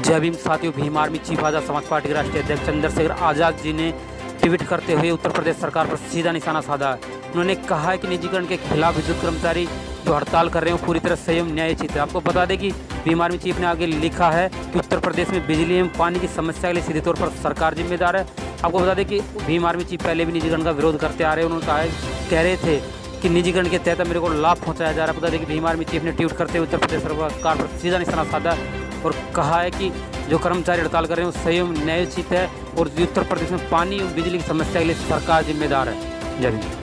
जय भीम। साथियों, Bhim army chief आज़ाद समाज पार्टी के राष्ट्रीय अध्यक्ष चंद्रशेखर आज़ाद जी ने ट्वीट करते हुए उत्तर प्रदेश सरकार पर सीधा निशाना साधा। उन्होंने कहा है कि निजीकरण के खिलाफ विद्युत कर्मचारी जो हड़ताल कर रहे हैं पूरी तरह संयम न्यायोचित है आपको बता दें कि भीम आर्मी चीफ ने आगे लिखा है कि उत्तर प्रदेश में बिजली एवं पानी की समस्या के लिए सीधे तौर पर सरकार जिम्मेदार है। आपको बता दें कि भीम आर्मी चीफ पहले भी निजीकरण का विरोध करते आ रहे हैं। उन्होंने कहा कह रहे थे कि निजीकरण के तहत मेरे को लाभ पहुँचाया जा रहा है। बता दें कि भीम आर्मी चीफ ने ट्वीट करते हुए उत्तर प्रदेश सरकार पर सीधा निशाना साधा। और कहा है कि जो कर्मचारी हड़ताल कर रहे हैं, वो संयम न्यायोचित है और उत्तर प्रदेश में पानी और बिजली की समस्या के लिए सरकार जिम्मेदार है। जय हिंद।